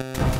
you